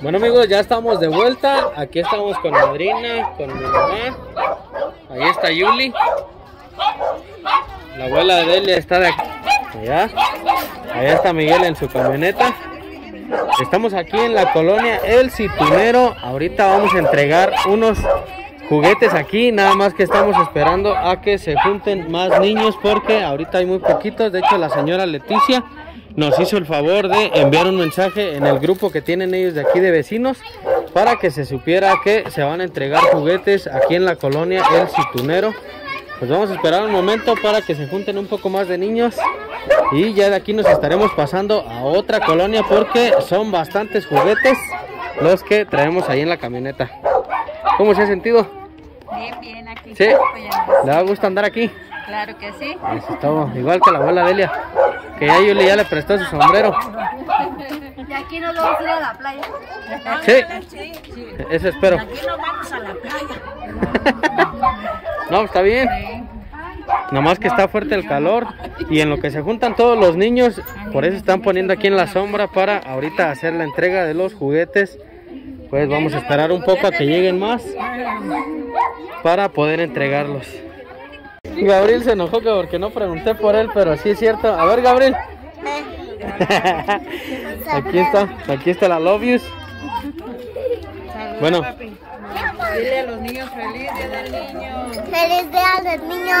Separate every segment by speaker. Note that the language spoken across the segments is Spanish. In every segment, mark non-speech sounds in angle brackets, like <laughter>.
Speaker 1: Bueno amigos, ya estamos de vuelta. Aquí estamos con madrina, con mi mamá. Ahí está Yuli. La abuela de Delia está de aquí. Allá. Allá está Miguel en su camioneta. Estamos aquí en la colonia El Citunero. Ahorita vamos a entregar unos juguetes aquí. Nada más que estamos esperando a que se junten más niños porque ahorita hay muy poquitos. De hecho, la señora Leticia nos hizo el favor de enviar un mensaje en el grupo que tienen ellos de aquí de vecinos para que se supiera que se van a entregar juguetes aquí en la colonia El Citunero. Pues vamos a esperar un momento para que se junten un poco más de niños y ya de aquí nos estaremos pasando a otra colonia porque son bastantes juguetes los que traemos ahí en la camioneta. ¿Cómo se ha sentido?
Speaker 2: Bien, bien, aquí.
Speaker 1: ¿Sí? ¿Le va a gusta andar aquí?
Speaker 2: Claro que sí.
Speaker 1: Eso es todo. Igual que la abuela Delia, que ya Yuli ya le prestó su sombrero.
Speaker 2: Y aquí nos vamos a ir a la playa.
Speaker 1: Sí, eso espero.
Speaker 2: Aquí nos vamos a la playa. <laughs>
Speaker 1: No, está bien. Nomás que está fuerte el calor y en lo que se juntan todos los niños, por eso están poniendo aquí en la sombra para ahorita hacer la entrega de los juguetes. Pues vamos a esperar un poco a que lleguen más para poder entregarlos. Gabriel se enojó que porque no pregunté por él, pero sí es cierto. A ver, Gabriel. <laughs> aquí está, aquí está la Love Yous. Bueno,
Speaker 2: Dile a los niños feliz día del niño.
Speaker 3: ¡Feliz día del niño!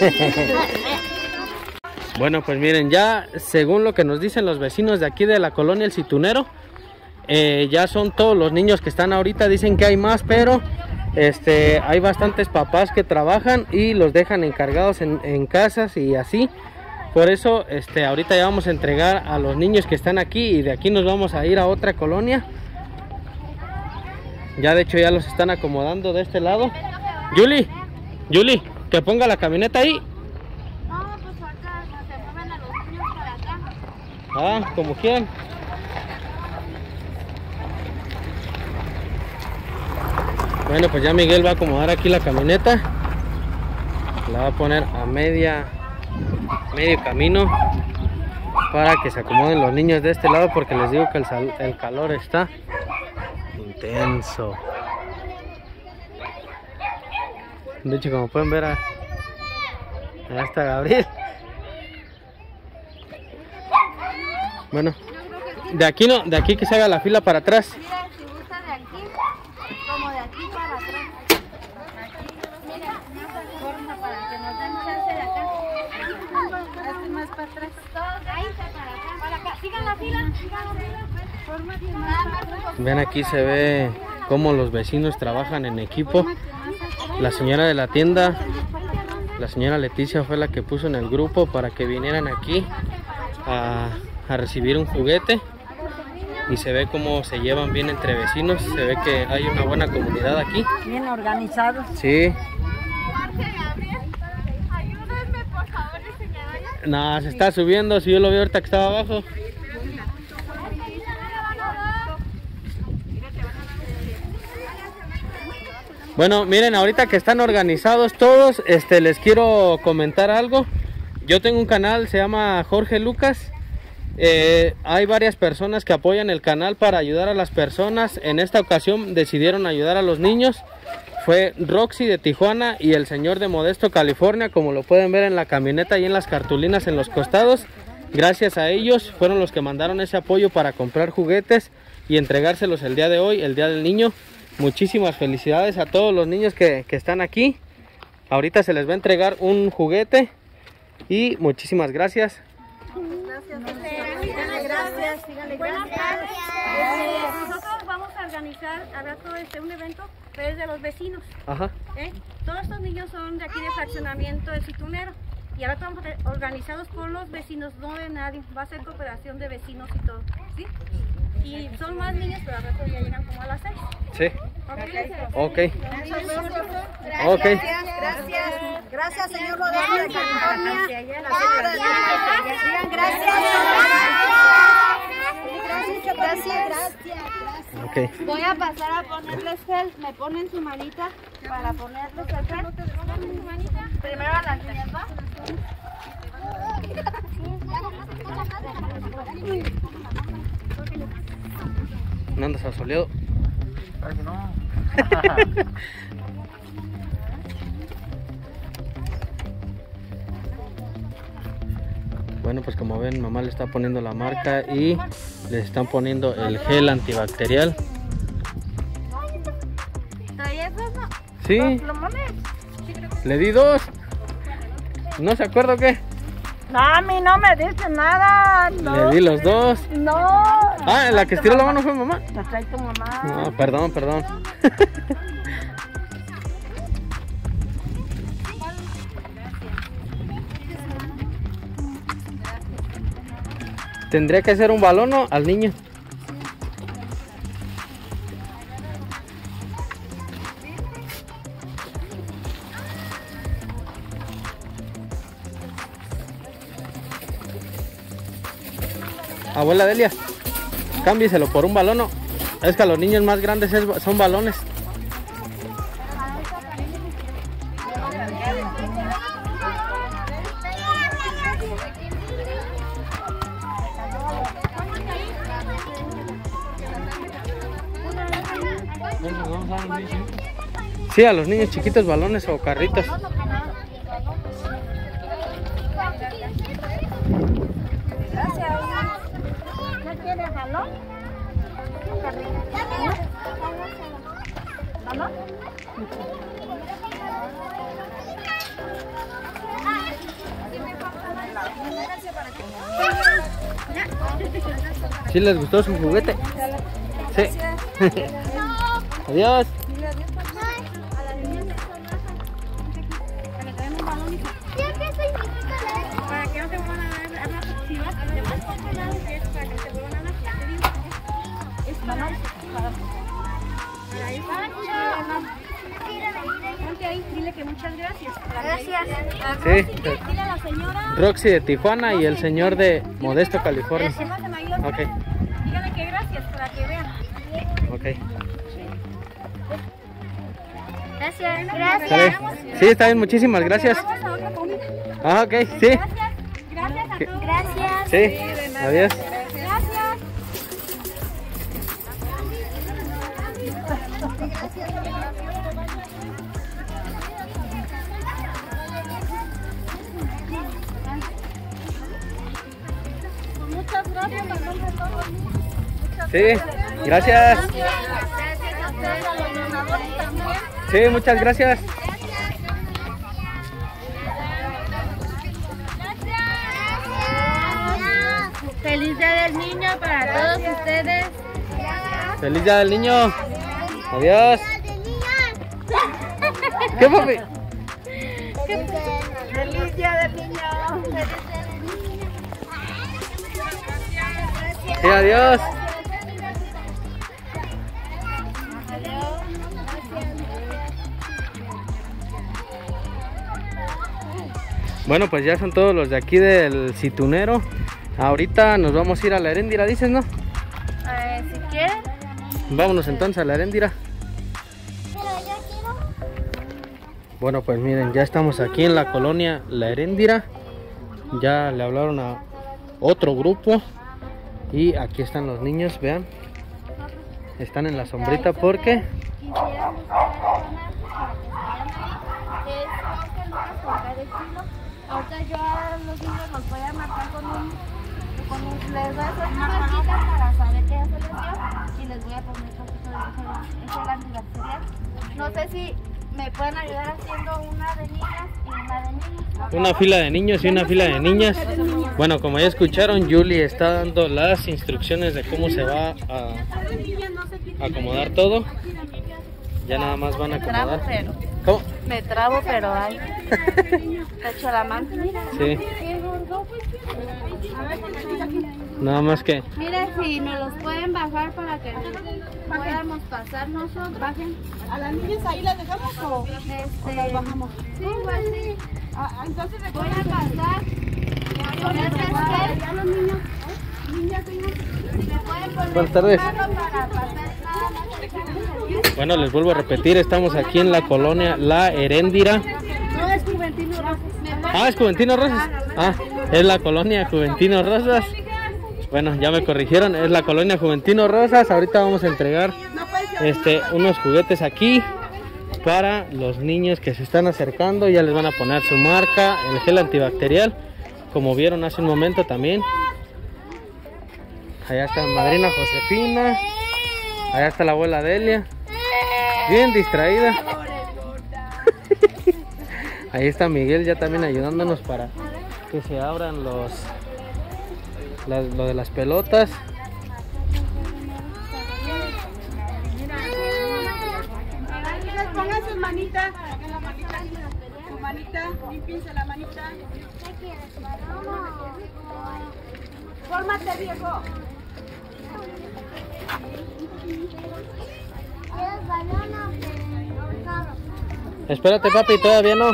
Speaker 3: <laughs>
Speaker 1: Bueno, pues miren, ya según lo que nos dicen los vecinos de aquí de la colonia El Citunero, eh, ya son todos los niños que están ahorita, dicen que hay más, pero este, hay bastantes papás que trabajan y los dejan encargados en, en casas y así. Por eso, este, ahorita ya vamos a entregar a los niños que están aquí y de aquí nos vamos a ir a otra colonia. Ya de hecho ya los están acomodando de este lado. Yuli, Yuli, que ponga la camioneta ahí.
Speaker 3: No, pues acá se mueven a los niños para acá.
Speaker 1: Ah, como quieran. Bueno, pues ya Miguel va a acomodar aquí la camioneta. La va a poner a media medio camino para que se acomoden los niños de este lado porque les digo que el, calor está intenso. De hecho, como pueden ver, ah, allá está Gabriel. Bueno, de aquí no, de aquí que se haga la fila para atrás.
Speaker 3: Mira, si gusta de aquí, como de aquí para atrás. Mira, una forma para que nos den chance de acá.
Speaker 2: Hazte más para atrás.
Speaker 3: Todos de ahí para acá. Para acá. Sigan la fila, sigan la fila. Fórmate nada más un poquito.
Speaker 1: Ven aquí se ve cómo los vecinos trabajan en equipo. La señora de la tienda, la señora Leticia fue la que puso en el grupo para que vinieran aquí a, a recibir un juguete. Y se ve cómo se llevan bien entre vecinos. Se ve que hay una buena comunidad aquí.
Speaker 2: Bien organizados.
Speaker 1: Sí.
Speaker 3: Ayúdenme, por favor, diseñadora.
Speaker 1: No, se está subiendo. Si yo lo vi ahorita que estaba abajo. Bueno, miren, ahorita que están organizados todos, este, les quiero comentar algo. Yo tengo un canal, se llama Jorge Lucas. Eh, hay varias personas que apoyan el canal para ayudar a las personas. En esta ocasión decidieron ayudar a los niños. Fue Roxy de Tijuana y el señor de Modesto, California, como lo pueden ver en la camioneta y en las cartulinas en los costados. Gracias a ellos fueron los que mandaron ese apoyo para comprar juguetes y entregárselos el día de hoy, el día del niño. Muchísimas felicidades a todos los niños que, que están aquí. Ahorita se les va a entregar un juguete y muchísimas gracias.
Speaker 3: Gracias. Síganle gracias.
Speaker 4: Eh, Nosotros vamos a organizar a rato este, un evento, pero es de los vecinos.
Speaker 1: Ajá.
Speaker 4: ¿eh? Todos estos niños son de aquí de fraccionamiento de Citunero. Y ahora estamos organizados por los vecinos, no de nadie. Va a ser cooperación de vecinos y todo. ¿sí? Y son más niños, pero a rato ya llegan como a las seis.
Speaker 1: Sí.
Speaker 4: ¿ok?
Speaker 1: Ok. Ok.
Speaker 2: Gracias. Gracias, señor de California.
Speaker 3: Gracias.
Speaker 2: Gracias.
Speaker 3: Voy a pasar a ponerles gel. Me ponen su manita para ponerles el gel. Primero a las niñas, ¿va?
Speaker 1: ¿No andas asoleado?
Speaker 5: No. <laughs>
Speaker 1: Bueno, pues como ven, mamá le está poniendo la marca y le están poniendo el gel antibacterial. Sí, le di dos. ¿No se acuerda o qué?
Speaker 2: No, a mí no me dice nada. No.
Speaker 1: Le di los dos.
Speaker 2: No.
Speaker 1: Ah, la que estiró la mano fue mamá.
Speaker 2: La trae tu mamá.
Speaker 1: No, perdón, perdón. <laughs> Tendría que hacer un balón ¿no? al niño. Abuela Delia, cámbieselo por un balón. ¿no? Es que a los niños más grandes es- son balones. Sí, a los niños chiquitos balones o carritos. ¿Sí les gustó su juguete? Sí. <laughs> Adiós.
Speaker 4: Dar armas sucesivas, además que es para que te vuelvan a dar, ya te digo. Es para para eso. Ponte ahí, dile que muchas gracias. Gracias.
Speaker 1: Sí.
Speaker 4: Dile a la señora.
Speaker 1: Roxy de Tijuana y el señor de Modesto, California. Ok,
Speaker 4: Díganle que gracias para que vean.
Speaker 1: ok.
Speaker 4: Gracias.
Speaker 1: ¿Está bien? Sí, está bien, muchísimas gracias.
Speaker 4: Vamos a otra comida.
Speaker 1: Ah, ok, sí.
Speaker 4: Gracias.
Speaker 1: Sí. Adiós.
Speaker 4: Gracias. Muchas gracias.
Speaker 1: Sí, gracias.
Speaker 4: Gracias a ustedes, a los donadores también.
Speaker 1: Sí, muchas gracias.
Speaker 3: Feliz día del niño.
Speaker 1: Adiós. ¿Qué papi?
Speaker 2: Feliz día del niño.
Speaker 1: Sí, adiós. Bueno, pues ya son todos los de aquí del citunero. Ahorita nos vamos a ir a la Heréndira, dices, ¿no? Vámonos entonces a la Heréndira. Bueno, pues miren, ya estamos aquí en la colonia La Heréndira. Ya le hablaron a otro grupo. Y aquí están los niños, vean. Están en la sombrita porque
Speaker 3: Ahorita yo a los niños los voy a marcar con un, con les voy a hacer una marquita para saber que ya se les dio y les voy a poner un poquito de antibacterial. No sé si me pueden ayudar haciendo una de niñas y una de niños.
Speaker 1: una fila de niños y una fila de niñas. Bueno, como ya escucharon, Julie está dando las instrucciones de cómo se va a acomodar todo. Ya nada más van a acomodar. ¿Cómo?
Speaker 3: Me trabo, pero ay. <laughs> Te echo la mano.
Speaker 1: Sí. Nada más que
Speaker 3: Mira, si me los pueden bajar para que podamos pasar nosotros. Bajen.
Speaker 2: ¿A las niñas ahí las dejamos o
Speaker 3: Este,
Speaker 2: las bajamos?
Speaker 3: Sí, igual sí.
Speaker 2: Ah, entonces
Speaker 3: Voy a pasar. Con gel.
Speaker 2: ya los niños. ¿eh? Niñas,
Speaker 1: Buenas tardes. Bueno, les vuelvo a repetir, estamos aquí en la colonia La Heréndira.
Speaker 3: No es Juventino Rosas.
Speaker 1: Ah, es Juventino Rosas. Ah, es la colonia Juventino Rosas. Bueno, ya me corrigieron, es la colonia Juventino Rosas. Ahorita vamos a entregar este unos juguetes aquí para los niños que se están acercando. Ya les van a poner su marca, el gel antibacterial, como vieron hace un momento también. Allá está madrina Josefina. Allá está la abuela Delia. Bien distraída. <laughs> Ahí está Miguel ya también ayudándonos para que se abran los lo de las pelotas.
Speaker 2: Pongan sus manitas. Su manita, límpiense la manita. Fórmate, viejo.
Speaker 1: Espérate papi, todavía no.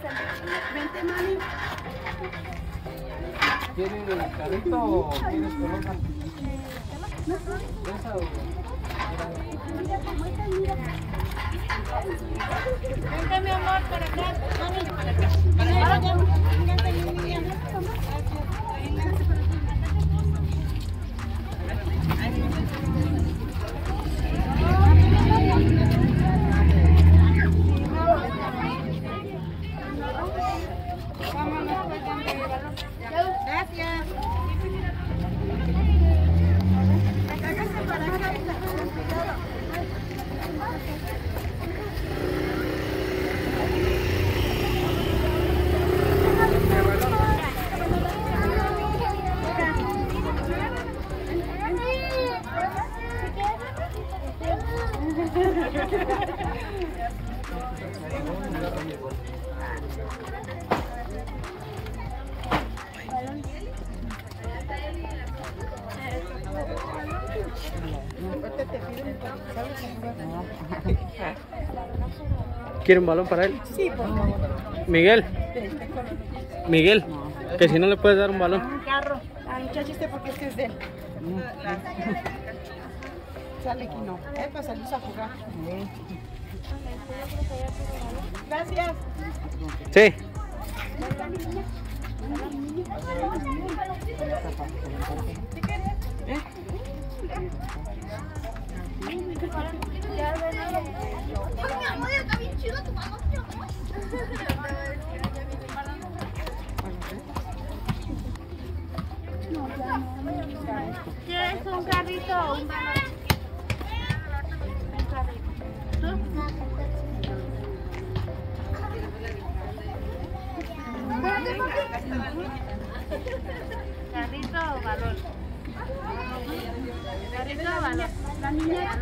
Speaker 2: Vente, mami.
Speaker 1: ¿Quieres el carrito o quieres pelota?
Speaker 3: Vente, mi amor, para acá.
Speaker 2: Gracias.
Speaker 1: ¿Quiere un balón para él?
Speaker 2: Sí, por favor.
Speaker 1: Miguel. Miguel. Que si no le puedes dar un balón.
Speaker 2: Un carro. Ah, muchacho, este porque este es de él. Sale aquí no. Es para salirse a jugar. Gracias.
Speaker 1: Sí.
Speaker 3: ¿Quieres un carrito o un balón? Un carrito. ¿Carrito o balón? ¿Carrito o balón? La niña.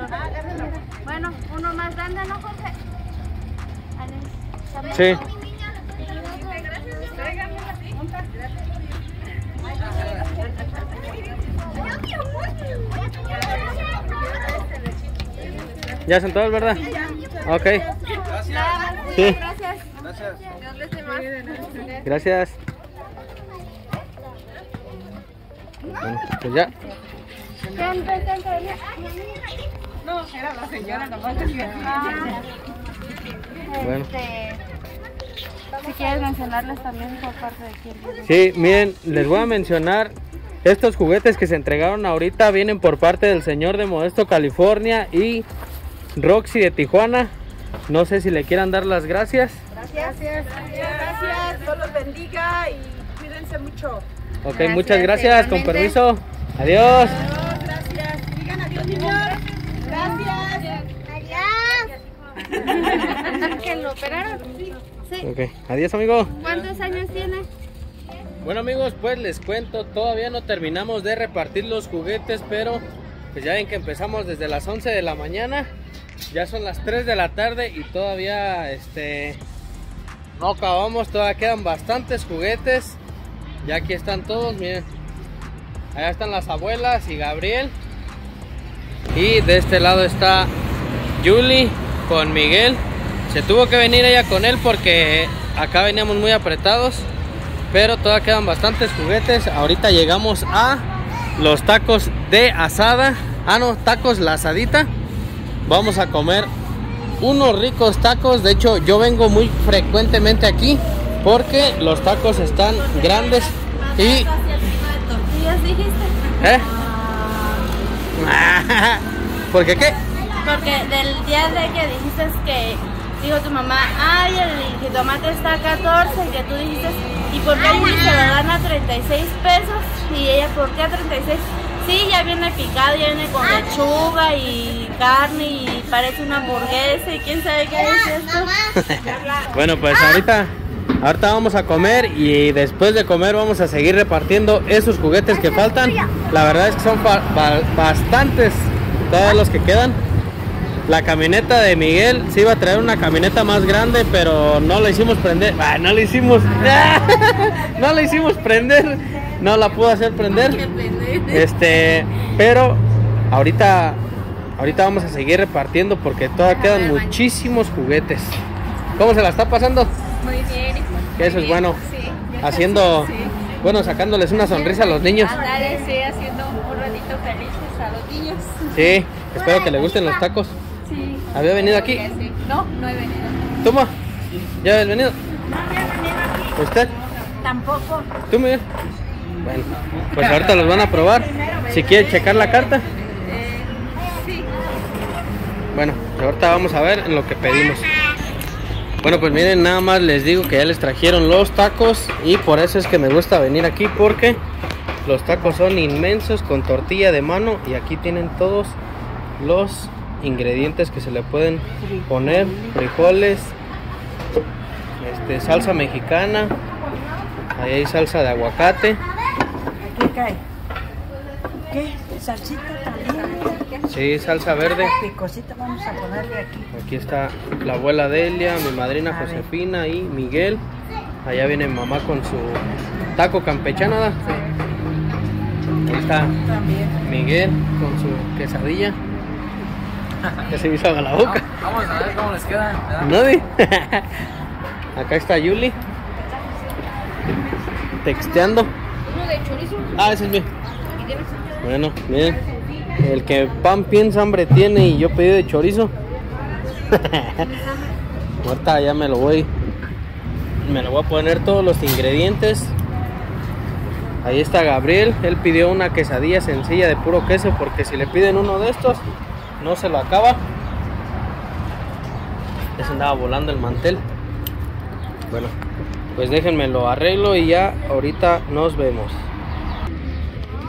Speaker 3: Bueno, uno más grande, ¿no, Jorge?
Speaker 1: Sí. Ya son todos, ¿verdad? Ok. Sí.
Speaker 3: Gracias.
Speaker 1: Gracias. Bueno, pues ya.
Speaker 2: No, era la señora, nomás decía.
Speaker 1: Bueno.
Speaker 3: Este, si quieres mencionarles también por parte de quién.
Speaker 1: Sí, miren, les voy a mencionar estos juguetes que se entregaron ahorita vienen por parte del señor de Modesto, California y Roxy de Tijuana. No sé si le quieran dar las gracias.
Speaker 2: Gracias. Gracias. Dios los bendiga y cuídense mucho.
Speaker 1: Ok,
Speaker 3: Gracias,
Speaker 1: muchas gracias, con permiso. Adiós.
Speaker 2: Adiós, gracias. Digan adiós, niños. Gracias.
Speaker 3: ¿Que lo operaron? Sí.
Speaker 1: Ok, adiós amigo.
Speaker 3: ¿Cuántos años tiene?
Speaker 1: Bueno amigos, pues les cuento, todavía no terminamos de repartir los juguetes, pero pues ya ven que empezamos desde las 11 de la mañana, ya son las 3 de la tarde y todavía este no acabamos, todavía quedan bastantes juguetes. Ya aquí están todos, miren. Allá están las abuelas y Gabriel. Y de este lado está Julie con Miguel. Se tuvo que venir ella con él porque acá veníamos muy apretados. Pero todavía quedan bastantes juguetes. Ahorita llegamos a los tacos de asada. Ah, no, tacos la asadita. Vamos a comer unos ricos tacos. De hecho, yo vengo muy frecuentemente aquí porque los tacos están grandes y... ¿Eh? <laughs> ¿Por qué qué?
Speaker 3: Porque del día de que dijiste que dijo tu mamá, ay, el jitomate está a 14, que tú dijiste, ¿y por qué a se lo dan a 36 pesos? Y ella, ¿por qué a 36? Sí, ya viene picado, ya viene con lechuga y carne y parece una hamburguesa y quién sabe qué es esto. <laughs>
Speaker 1: Bueno, pues ahorita, ahorita vamos a comer y después de comer vamos a seguir repartiendo esos juguetes que faltan. La verdad es que son ba- ba- bastantes todos los que quedan. La camioneta de Miguel se iba a traer una camioneta más grande, pero no la hicimos prender. Ah, no la hicimos. <laughs> no la hicimos prender. No la pudo hacer prender. Este, pero ahorita ahorita vamos a seguir repartiendo porque todavía quedan muchísimos juguetes. ¿Cómo se la está pasando?
Speaker 3: Muy bien.
Speaker 1: Que eso es bueno. Haciendo, bueno, sacándoles una sonrisa a los niños.
Speaker 3: Andale, sí, haciendo un ratito felices a los niños.
Speaker 1: Sí, espero que les gusten los tacos.
Speaker 3: Sí.
Speaker 1: ¿Había venido aquí?
Speaker 3: Sí. No, no he venido.
Speaker 1: Toma. ¿Ya habías venido? ¿Usted?
Speaker 3: Tampoco.
Speaker 1: ¿Tú, Miguel? Bueno, pues ahorita los van a probar. Si quieren checar la carta. Bueno, ahorita vamos a ver en lo que pedimos. Bueno, pues miren, nada más les digo que ya les trajeron los tacos y por eso es que me gusta venir aquí porque los tacos son inmensos con tortilla de mano y aquí tienen todos los ingredientes que se le pueden poner, frijoles, este, salsa mexicana, ahí hay salsa de aguacate,
Speaker 2: ¿Qué cae? ¿Qué? ¿Salsita?
Speaker 1: Sí, salsa verde.
Speaker 2: Picosita vamos a ponerle aquí.
Speaker 1: Aquí está la abuela Delia, mi madrina Josefina y Miguel. Allá viene mamá con su taco campechano. ¿da? Ahí está
Speaker 2: También.
Speaker 1: Miguel con su quesadilla. <laughs> Ya se me hizo la boca.
Speaker 5: Vamos a ver cómo les queda.
Speaker 1: di? <laughs> Acá está Yuli. Texteando.
Speaker 3: Uno de chorizo.
Speaker 1: Ah, ese es mío. Bueno, miren. El que pan piensa hambre tiene y yo pedí de chorizo. <laughs> Ahorita ya me lo voy. Me lo voy a poner todos los ingredientes. Ahí está Gabriel. Él pidió una quesadilla sencilla de puro queso porque si le piden uno de estos no se lo acaba. Ya se andaba volando el mantel. Bueno, pues déjenme lo arreglo y ya ahorita nos vemos.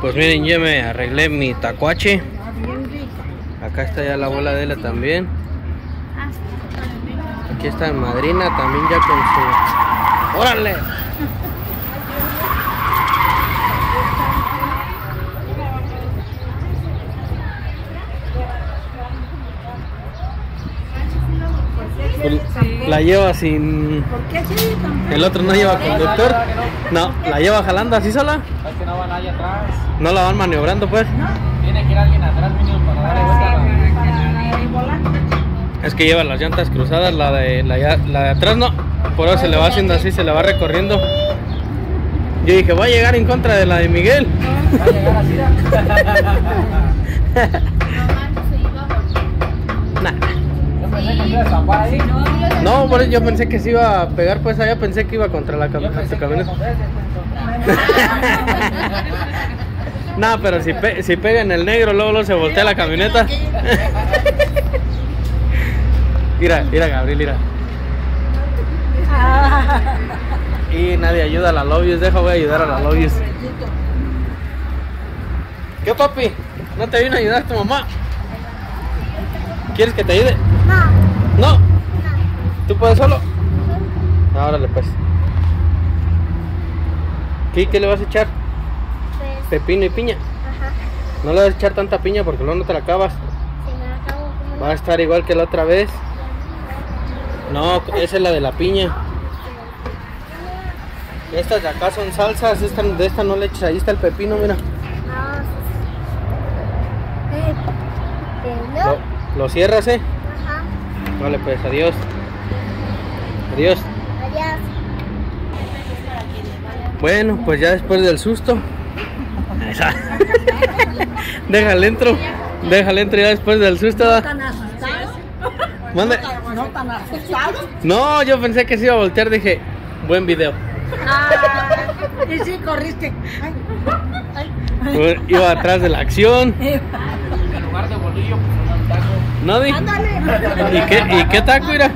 Speaker 1: Pues miren, yo me arreglé mi tacuache. Acá está ya la abuela de ella también. Aquí está mi madrina también ya con su... ¡Órale! La lleva sin...
Speaker 2: ¿Por qué así
Speaker 1: El otro no lleva conductor. No, la lleva jalando así sola.
Speaker 5: Es que no van nadie atrás.
Speaker 1: No la van maniobrando pues.
Speaker 5: Tiene que ir alguien atrás mínimo para darle vuelta.
Speaker 1: Es que lleva las llantas cruzadas, la de, la, de atrás no. Por eso se le va haciendo así, se le va recorriendo. Yo dije, voy a llegar en contra de la de Miguel.
Speaker 5: Va a llegar así.
Speaker 1: No, <laughs> por eso yo pensé que se iba a pegar pues allá, pensé que iba contra la camioneta. <laughs> <laughs> No, pero si, pe- si pega en el negro, luego, luego se voltea la camioneta. <laughs> Mira, mira Gabriel, mira. Y nadie ayuda a la Lobius, deja voy a ayudar a la Lobius. ¿Qué papi? ¿No te vino a ayudar tu mamá? ¿Quieres que te ayude? No. ¿No? ¿Tú puedes solo? Órale pues. ¿Qué, ¿Qué le vas a echar? Pepino y piña.
Speaker 3: ajá.
Speaker 1: No le vas a echar tanta piña porque luego no te la acabas.
Speaker 3: Si me la acabo, ¿cómo
Speaker 1: Va a estar igual que la otra vez. No, esa es la de la piña. Estas de acá son salsas, esta, de esta no le eches, ahí está el pepino, mira.
Speaker 3: Ah.
Speaker 1: Lo, lo cierras, eh.
Speaker 3: Ajá.
Speaker 1: Vale, pues adiós. Adiós.
Speaker 3: Adiós.
Speaker 1: Bueno, pues ya después del susto. Esa. <laughs> Déjale entro. Déjale entro ya después del susto. ¿da?
Speaker 2: ¿Tan asustado?
Speaker 1: Mande.
Speaker 2: ¿No tan asustado?
Speaker 1: No, yo pensé que se iba a voltear, dije, buen video.
Speaker 2: Y sí, corriste. Ay, ay.
Speaker 1: Iba atrás de la acción.
Speaker 5: En lugar de bolillo.
Speaker 1: ¿No, di? ¿Y qué, ¿Y qué taco, mira?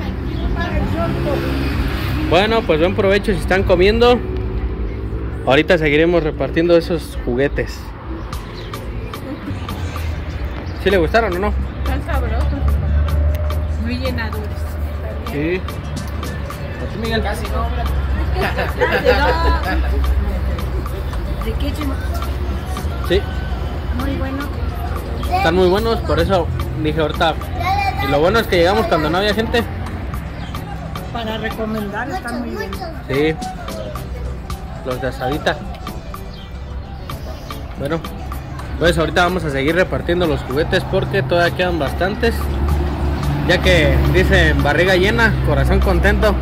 Speaker 1: Bueno, pues buen provecho si están comiendo. Ahorita seguiremos repartiendo esos juguetes. ¿Sí le gustaron o no?
Speaker 2: Están sabrosos. Muy llenadores.
Speaker 1: Sí. ¿A ti, Miguel?
Speaker 5: Casi no, mira. <laughs>
Speaker 2: Riquísimo.
Speaker 1: Sí,
Speaker 2: Muy bueno.
Speaker 1: están muy buenos, por eso dije ahorita. Y lo bueno es que llegamos cuando no había gente.
Speaker 2: Para recomendar, están muy bien.
Speaker 1: Sí. Los de asadita. Bueno, pues ahorita vamos a seguir repartiendo los juguetes porque todavía quedan bastantes. Ya que dicen barriga llena, corazón contento.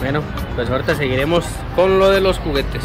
Speaker 1: Bueno, pues ahorita seguiremos con lo de los juguetes.